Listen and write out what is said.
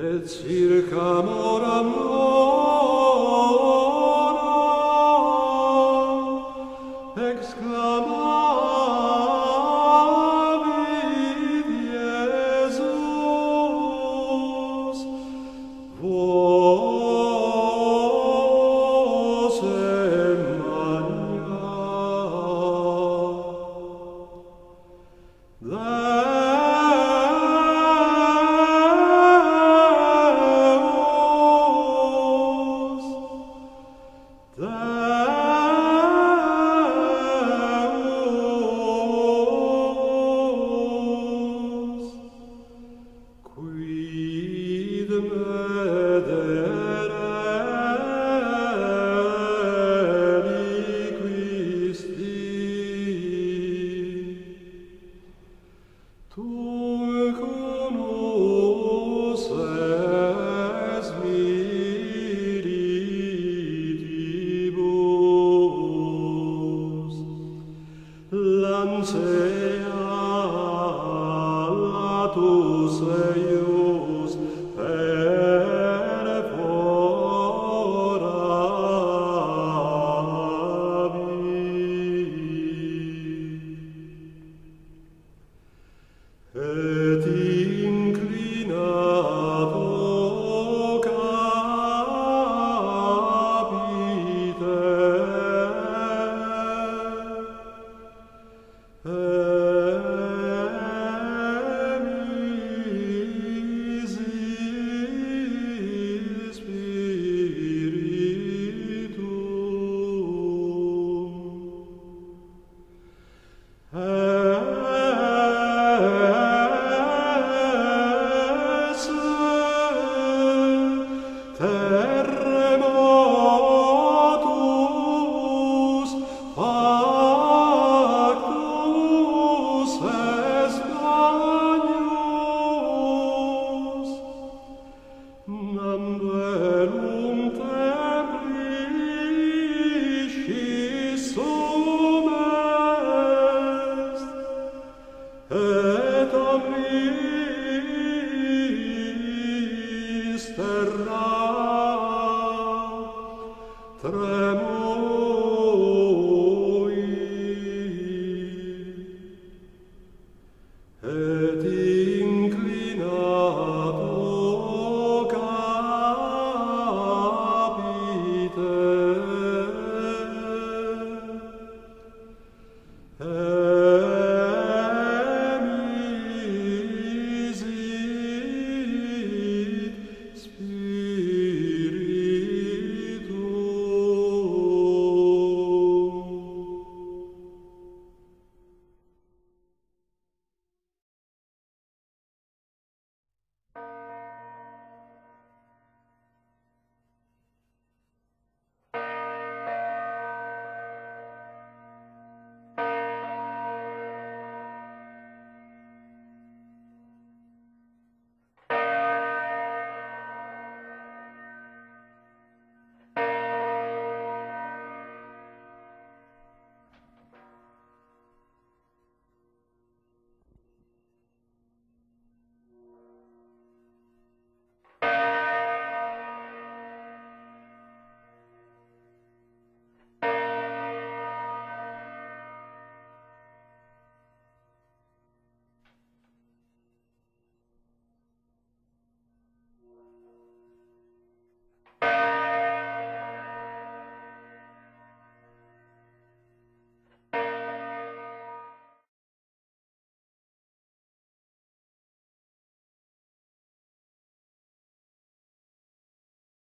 et circam oram you. mm